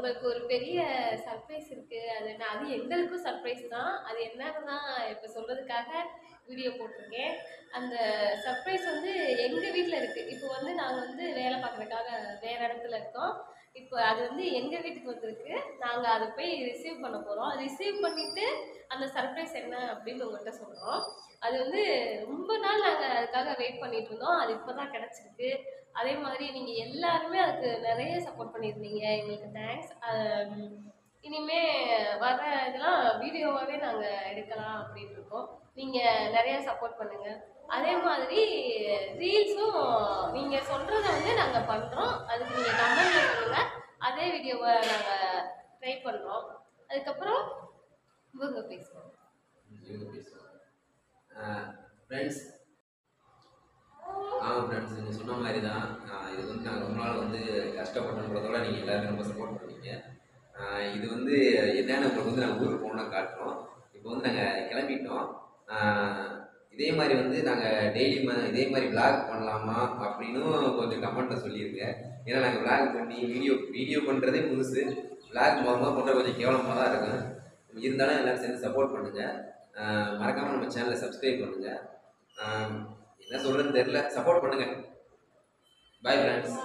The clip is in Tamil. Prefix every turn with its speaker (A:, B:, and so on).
A: உங்களுக்கு ஒரு பெரிய சர்ப்ரைஸ் இருக்கு. அது என்ன? அது எங்களுக்கும் சர்ப்ரைஸ் தான். அது என்னன்னு தான் இப்போ சொல்றதுக்காக வீடியோ போட்டிருக்கேன். அந்த சர்ப்ரைஸ் வந்து எங்கள் வீட்டில் இருக்குது இப்போ வந்து நாங்கள் வந்து வேலை பார்க்குறதுக்காக வேறு இடத்துல இருக்கோம். இப்போ அது வந்து எங்கள் வீட்டுக்கு வந்திருக்கு. நாங்கள் அதை போய் ரிசீவ் பண்ண போகிறோம் ரிசீவ் பண்ணிவிட்டு அந்த சர்ப்ரைஸ் என்ன அப்படின்னு உங்கள்கிட்ட சொல்கிறோம் அது வந்து ரொம்ப நாள் நாங்கள் அதுக்காக வெயிட் பண்ணிட்டு இருந்தோம். அது இப்போ தான் கிடச்சிருக்கு. அதே மாதிரி நீங்கள் எல்லாருமே அதுக்கு நிறைய சப்போர்ட் பண்ணியிருந்தீங்க. எங்களுக்கு தேங்க்ஸ் இனிமே வர இதெல்லாம் வீடியோவாகவே நாங்கள் எடுக்கலாம் அப்படின்னு இருக்கோம். நீங்கள் நிறைய சப்போர்ட் பண்ணுங்கள் அதே மாதிரி ரீல்ஸும் நீங்கள் சொல்கிறத வந்து நாங்கள் பண்ணுறோம் அதுக்கு நீங்கள் கமெண்ட் சொல்லுங்கள் அதே வீடியோவை நாங்கள் ட்ரை பண்ணுறோம் அதுக்கப்புறம் இவங்க பேசுவோம்
B: இவங்க ஃப்ரெண்ட்ஸ் ஆமாம் ஃப்ரெண்ட்ஸ் நீங்கள் சொன்ன மாதிரி தான் இது வந்து நாங்கள் ரொம்ப நாள் வந்து கஷ்டப்பட்டோன்றதோட நீங்கள் எல்லாருமே ரொம்ப சப்போர்ட் பண்ணீங்க. இது வந்து என்னென்னு உங்களுக்கு வந்து நாங்கள் ஊருக்கு போகணும்னு காட்டுறோம். இப்போ வந்து நாங்கள் கிளம்பிட்டோம். இதே மாதிரி வந்து நாங்கள் டெய்லி இதே மாதிரி விளாக் பண்ணலாமா அப்படின்னும் கொஞ்சம் கமெண்ட்டில் சொல்லியிருங்க. ஏன்னா நாங்கள் விளாக் பண்ணி வீடியோ வீடியோ பண்ணுறதே புதுசு விளாக் மூலமாக பண்ணுற கொஞ்சம் கேவலமாக தான் இருக்கும். இருந்தாலும் எல்லோரும் சேர்ந்து சப்போர்ட் பண்ணுங்கள் மறக்காமல் நம்ம சேனலை சப்ஸ்கிரைப் பண்ணுங்கள் என்ன சொல்றதுன்னு தெரியல. சப்போர்ட் பண்ணுங்க. Bye friends